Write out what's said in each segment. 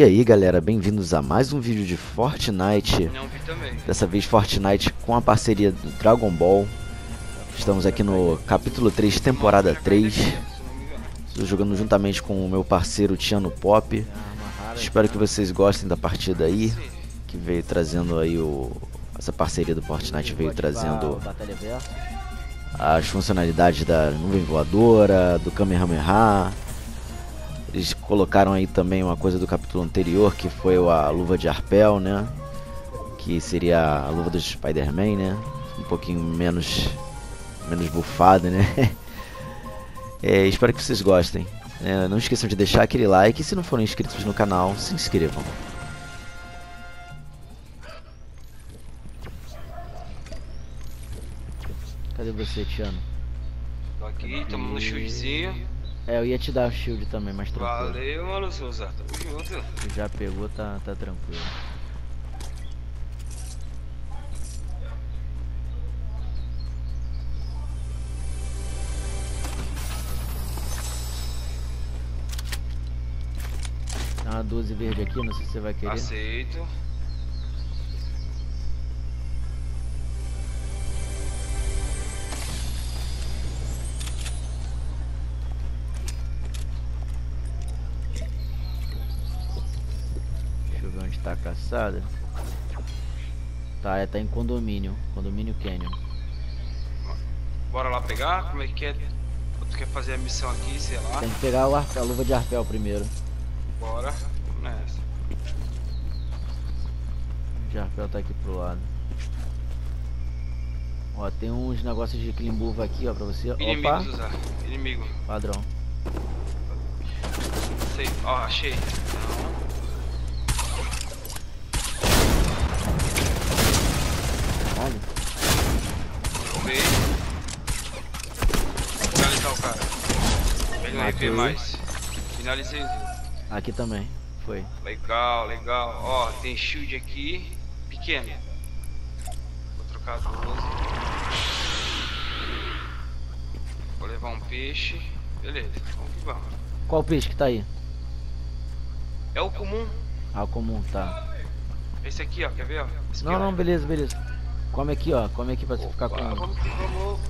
E aí galera, bem-vindos a mais um vídeo de Fortnite. Não vi também. Dessa vez Fortnite com a parceria do Dragon Ball. Estamos aqui no capítulo 3, temporada 3 Estou jogando juntamente com o meu parceiro Tiano Pop. Espero que vocês gostem da partida aí Que veio trazendo aí o... Essa parceria do Fortnite veio trazendo as funcionalidades da nuvem voadora, do Kamehameha eles colocaram aí também uma coisa do capítulo anterior, que foi a luva de arpel, né? Que seria a luva do Spider-Man, né? Um pouquinho menos menos bufada, né? É, espero que vocês gostem. É, não esqueçam de deixar aquele like e se não forem inscritos no canal, se inscrevam. Cadê você, Tiano? Tô aqui, tomando um shieldzinho. É, eu ia te dar o shield também, mas tranquilo. Valeu, mano, Souza. Tamo junto. Já pegou, tá, tá tranquilo. Tem uma 12 verde aqui, não sei se você vai querer. Aceito. Onde tá. Tá, é, tá em condomínio. Condomínio Canyon. Bora lá pegar? Como é que é? Tu quer fazer a missão aqui, sei lá? Tem que pegar o arpe- a luva de arpel primeiro. Bora. Vamos nessa. O de arpel tá aqui pro lado. Ó, tem uns negócios de climbuva aqui, ó, pra você. Opa, Inimigo, Souza. Inimigo. padrão. Sei. Ó, achei. Não. Olha. Tomei. Finalizar o cara. Mais. Finalizei. Aqui também. Foi. Legal, legal. Ó, tem shield aqui. Pequeno. Vou trocar a 12. Vou levar um peixe. Beleza, vamos que vamos. Qual peixe que tá aí? É o comum. Ah, o comum, tá. Esse aqui, ó. Quer ver, ó? Esse Não, aqui, ó. não, beleza, beleza. Come aqui, ó. Come aqui pra você ficar com. Vamos que vamos.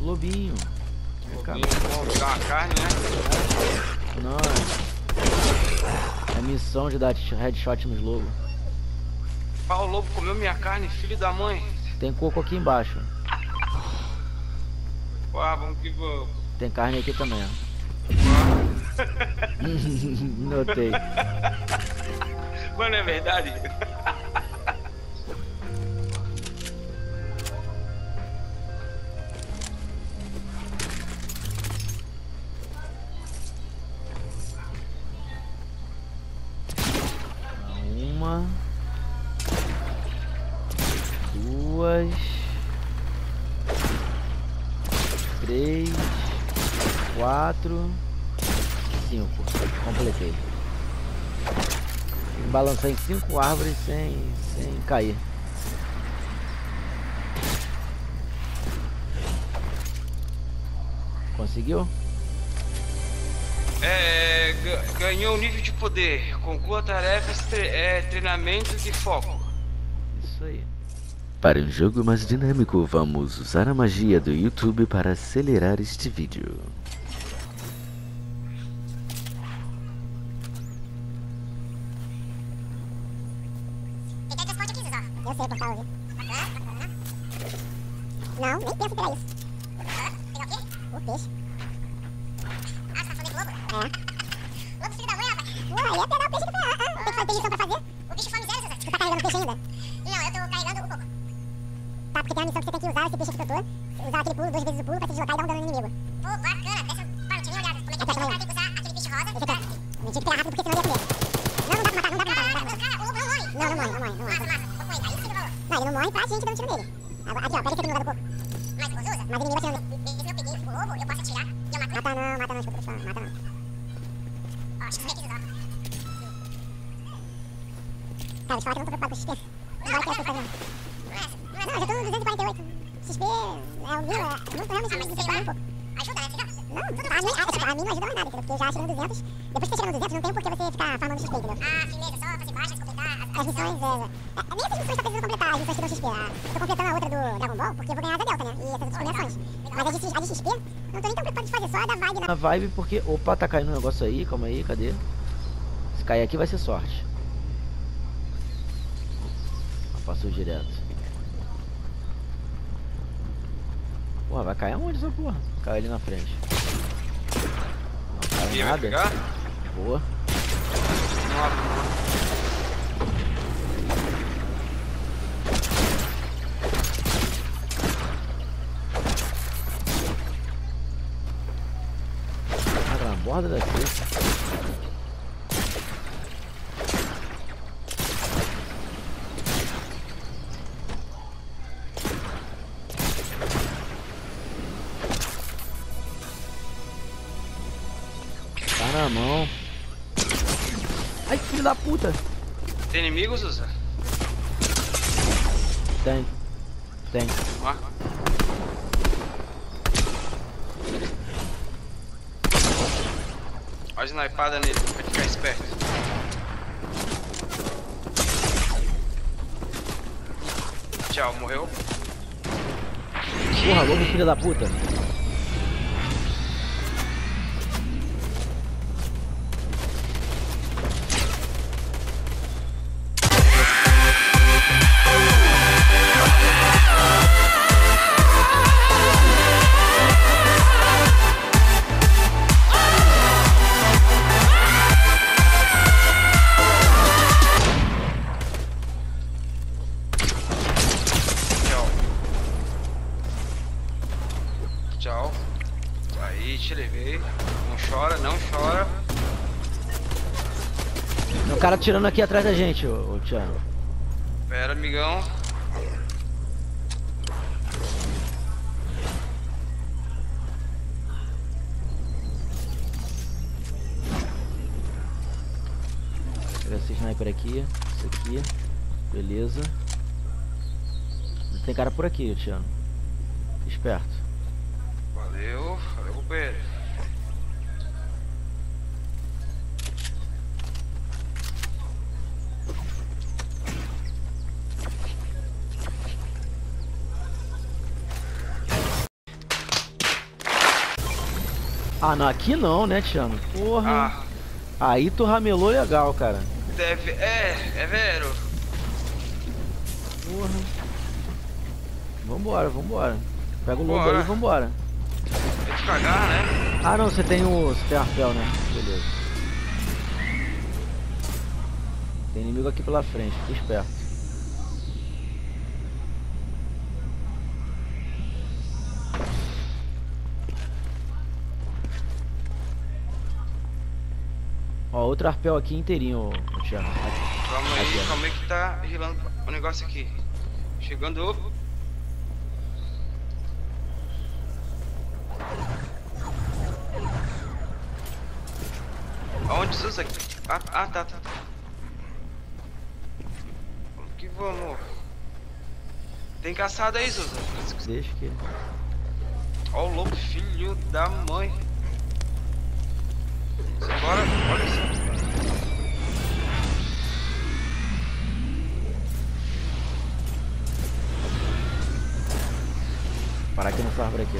Lobinho. Cá. Vamos pegar uma carne, né? Não. É missão de dar headshot nos lobos. Pá, o lobo comeu minha carne, filho da mãe. Tem coco aqui embaixo. Pá, vamos que vamos. Tem carne aqui também, ó. Notei. Mano, é verdade? Uma. Duas. Três. Quatro. Cinco. Completei. Tem que balançar em cinco árvores sem, sem cair. Conseguiu? É, ga- ganhou um nível de poder. Conclua tarefas, tre é, treinamento de foco. Isso aí. Para um jogo mais dinâmico, vamos usar a magia do YouTube para acelerar este vídeo. Tá, porque tem uma missão que você tem que usar esse peixe que eu tô. Usar aquele pulo, duas vezes o pulo, pra se deslocar e dar um dano no inimigo. Pô, bacana. Dessa... Pá, não tinha nem olhado. Como é que é? O cara tem que usar aquele peixe rosa. Esse aqui. Eu tinha que pegar rápido porque senão ele ia comer. Não, não dá pra matar, não dá pra matar. Não, o não morre. Não, não morre, não morre. Não morre. Massa, massa. Aí sim que. Não, ele não morre pra gente dando tiro nele. Agora, aqui, ó, pega esse aqui no lugar do coco. Mas você usa? Mas o inimigo atirando. Eu peguei o lobo, eu posso atirar e eu mato Mata não, mata não, escuta mata não. Ó, acho que você quis usar. Cara, deixa eu falar que eu não tô preocupado com é essa coisa. Não, eu já tô no 248. XP é o mil, é... Não tô realmente me decepcionando um pouco. Ajuda, né? Já... Não, a mim, a, tipo, a mim não ajuda mais nada, entendeu? Porque eu já chegando 200, depois que você chega no 200, não tem por que você ficar farmando XP, entendeu? Ah, firmeza, só fazer baixas, completar as, as missões, é, é, nem essas missões tá precisando completar, as missões que dão XP. Ah, eu tô completando a outra do Dragon Ball, porque eu vou ganhar a da Delta, né? E essas outras premiações. Mas a de, a de XP, não tô nem tão preocupado de fazer, só a da vibe, Na na... vibe porque... Opa, tá caindo um negócio aí, calma aí, cadê? Se cair aqui vai ser sorte. Ah, Passou direto. Porra, vai cair aonde essa porra? Caiu ali na frente. Não caiu Aqui, vai nada. pegar? Boa. Cara, na borda daqui. Tá na mão. Ai, filho da puta. Tem inimigos, Usa? Tem. Tem. Ó. Olha a snipada nele, vai ficar esperto. Tchau, morreu. Porra, lobo filho da puta. Cara tirando aqui atrás da gente, ô, ô Tiano. Pera, amigão. Pegar esse sniper aqui, esse aqui. Beleza. Tem cara por aqui, Tiano. Esperto. Valeu, valeu, companheiro. Ah, não, aqui não, né, Tiano? Porra. Ah, Aí tu ramelou legal, cara. deve. É, é vero. Porra. Vambora, vambora. Pega o lobo Bora. aí e vambora. Tem que cagar, né? Ah não, você tem o. Você tem arpel, né? Beleza. Tem inimigo aqui pela frente, fica esperto. Outro arpel aqui inteirinho, Thiago. Aqui. Calma Aqui, aí, calma aí que tá rilando o negócio aqui. Chegando. Aonde Zuza? Ah, ah, tá, tá, tá. Vamos que vamos. Tem caçada aí, Zuza. Deixa que. Ó o lobo, filho da mãe. Agora, olha só. Parar aqui nessa árvore aqui.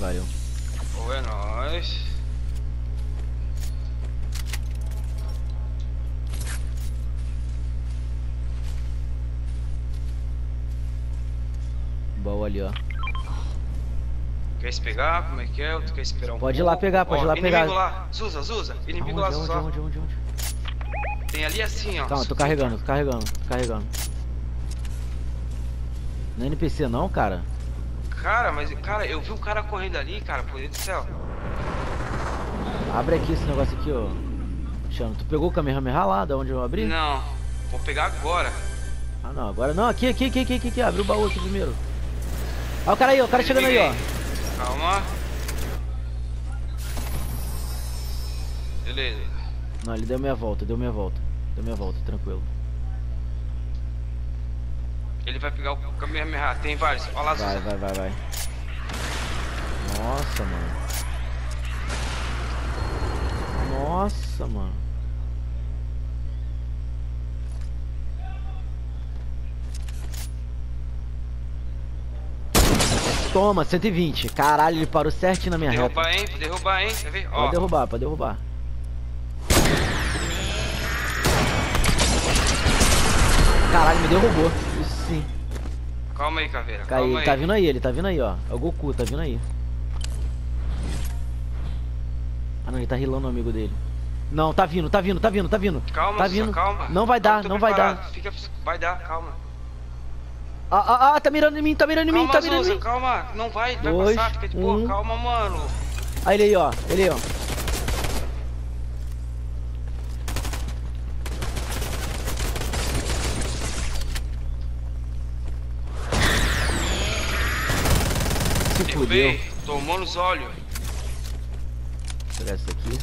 Valeu. Ou é nóis. Baú ali, ó. Quer se pegar? Como é que é? Tu quer esperar um Pode ir lá pegar, pode Ó, ir lá inimigo pegar. lá. Zuza, Zuza. Inimigo Aonde, lá, Zuza. aonde, onde, onde? Tem ali assim, ó. Calma, tô carregando, tô carregando, tô carregando. Não é NPC não, cara? Cara, mas, cara, eu vi um cara correndo ali, cara, por Deus do céu. Abre aqui esse negócio aqui, ó. Chama, tu pegou o Kamehameha lá, da onde eu abri? Não, vou pegar agora. Ah não, agora não, aqui, aqui, aqui, aqui, aqui, aqui. abre o baú aqui primeiro. Ó o cara aí, ó, o cara chegando aí, ó. Calma. Beleza. Não, ele deu minha volta, deu minha volta. Deu minha volta, tranquilo. Ele vai pegar o Kamehameha. Tem vários. Olha lá, Vai, vai, vai, vai. Nossa, mano. Nossa, mano. Toma, 120. Caralho, ele parou certinho na minha reta. Derrubar, hein? Derrubar, hein? Quer ver? Ó. Pode derrubar, pode derrubar. Caralho, me derrubou. Isso sim. Calma aí, caveira. Caiu, Calma ele aí. tá vindo aí, ele tá vindo aí, ó. É o Goku, tá vindo aí. Ah não, ele tá rilando o amigo dele. Não, tá vindo, tá vindo, tá vindo, tá vindo. Calma, tá vindo. calma. Não vai dar, Tô não vai dar. preparado. Fica, vai dar, calma. Ah, ah, ah, tá mirando em mim, tá mirando em mim, calma, tá mirando em mim. calma. Não vai, vai Dois, passar. Fica de boa. um. Calma, mano. Aí ele aí, ó. Ele aí, ó. Se fudeu. Tomou nos olhos. Vou pegar isso aqui.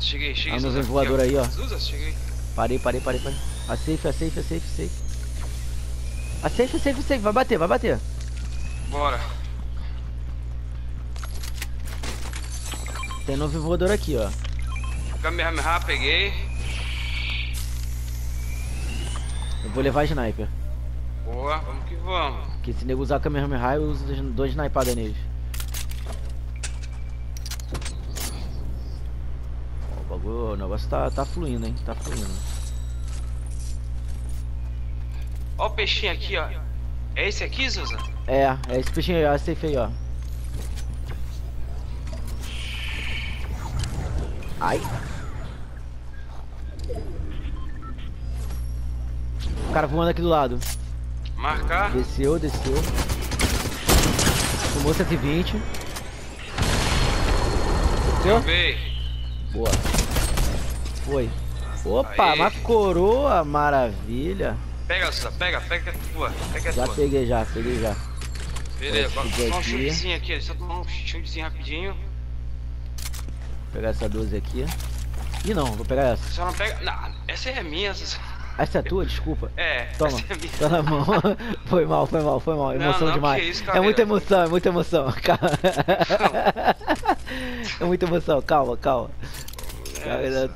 Cheguei, cheguei. A Zuza, nuvem voadora aí, ó. Zuza, cheguei. Parei, parei, parei, parei. A safe, a safe, a safe, a safe. A safe, safe. Vai bater, vai bater. Bora. Tem nuvem voadora aqui, ó. Kamehameha, peguei. Eu vou levar a sniper. Boa, vamos que vamos. Porque se nego usar Kamehameha, eu uso dois- dois snipadas neles. Ó, o bagulho, o negócio tá, tá fluindo, hein? Tá fluindo. Ó o peixinho aqui, ó. É esse aqui, Zuza? É, é esse peixinho aí, ó, safe aí, ó. Ai. O cara voando aqui do lado. Marcar. Desceu, desceu. Tomou 120. Desceu? Boa. Foi. Opa, Aí. uma coroa, maravilha. Pega, Zuza, pega, pega é tua. Pega é Já tua. peguei já, peguei já. Beleza, Vou pegar um chutezinho aqui, só tomar um chutezinho rapidinho. Vou pegar essa 12 aqui. Ih não, vou pegar essa. Só não pega. Não, essa é minha. Essa é tua, desculpa. É, Toma, essa é minha. tá na mão. Foi mal, foi mal, foi mal. Não, Emoção não, demais. que isso, é muita emoção, é muita emoção. Calma. é muita emoção, calma, calma. Essa.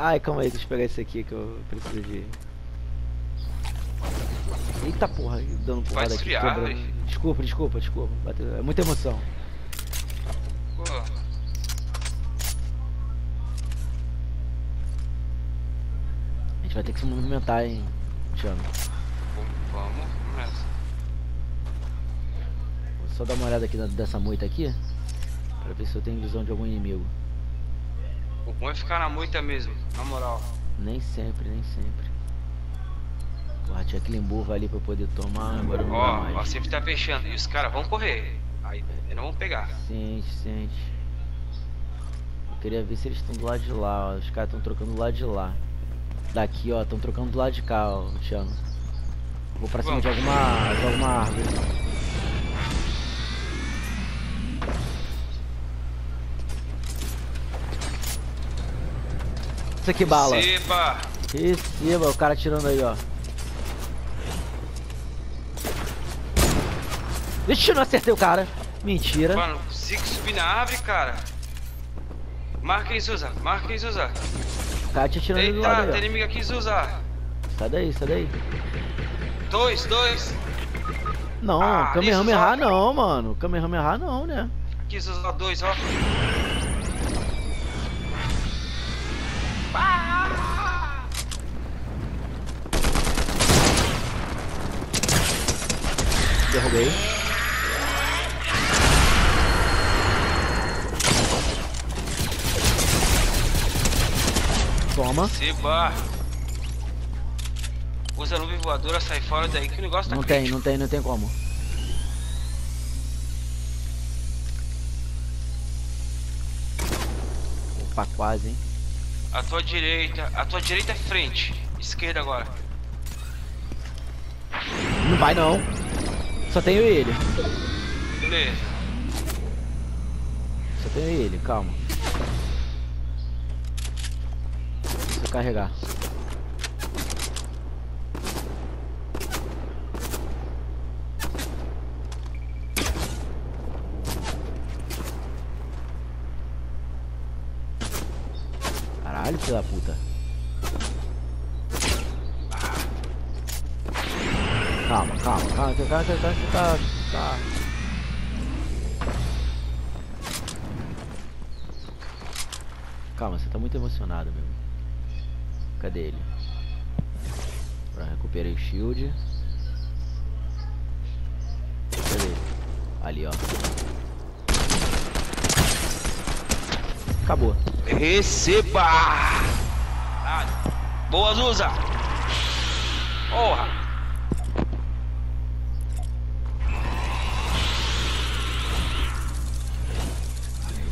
Ai, calma aí, deixa eu pegar esse aqui que eu preciso de. Eita porra, dando porrada aqui. esfriar, quebrando. velho. Desculpa, desculpa, desculpa. Bateu- É muita emoção. Pô, A gente vai ter que se movimentar, hein, Tiano. vamos, vamos nessa. Vou só dar uma olhada aqui dessa moita aqui. Pra ver se eu tenho visão de algum inimigo. O bom é ficar na moita mesmo, na moral. Nem sempre, nem sempre. Porra, tinha aquele emburro ali pra eu poder tomar, agora não dá Ó, mais. ó, sempre tá fechando. E os caras vão correr. Aí, eles não vão pegar. Sente, sente. Eu queria ver se eles estão do lado de lá, ó. Os caras estão trocando do lado de lá. Daqui, ó, estão trocando do lado de cá, ó, Tiano. Vou pra cima Vamos. de alguma, de alguma árvore. Isso aqui, bala. Seba! Receba, o cara atirando aí, ó. Ixi, não acertei o cara. Mentira. Mano, não consigo subir na árvore, cara. Marca aí, Zuza. Marca aí, Zuza. O cara te atirando do Eita, lado tem aí, inimigo aqui, Zuza. Sai daí, sai daí. Dois, dois. Não, Ah, Kamehameha só- não, mano. Kamehameha não, né? Aqui, Zuza, dois, ó. Derrubei. Toma. Seba. Usa a nuvem voadora, sai fora daí que o negócio tá Não tem, crítico. não tem, não tem como. Opa, quase, hein? A tua direita, a tua direita é frente. Esquerda agora. Não vai não. Só tenho ele. Beleza. Só tenho ele, calma. Carregar. Caralho, filho da puta. Calma, calma, calma, calma, calma, calma, calma, calma. Calma, você tá muito emocionado, meu. Cadê ele? Pronto, recuperei o shield. Cadê ele? Ali, ó. Acabou. Receba! Caralho. Boa, Zuza! Porra!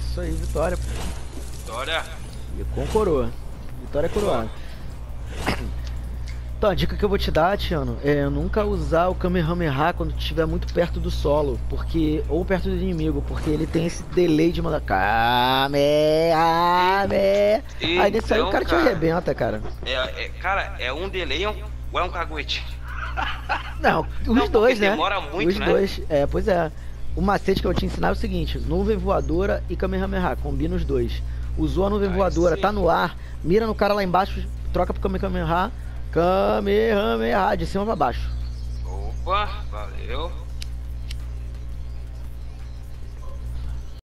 Isso aí, vitória. Vitória! E com coroa. Vitória coroada. Então, a dica que eu vou te dar, Tiano, é nunca usar o Kamehameha quando estiver muito perto do solo, porque ou perto do inimigo, porque ele tem esse delay de mandar Kamehameha. Aí nesse aí o Então, cara te cara. arrebenta, cara. É, é- cara, é um delay ou ou é um caguete? Não, os Não, dois, né? demora muito, os né? dois, é, pois é. O macete que eu te ensinar é o seguinte: nuvem voadora e Kamehameha, combina os dois. Usou a nuvem voadora, sim. tá no ar, mira no cara lá embaixo, troca pro Kamehameha, Kamehameha, de cima pra baixo. Opa, valeu.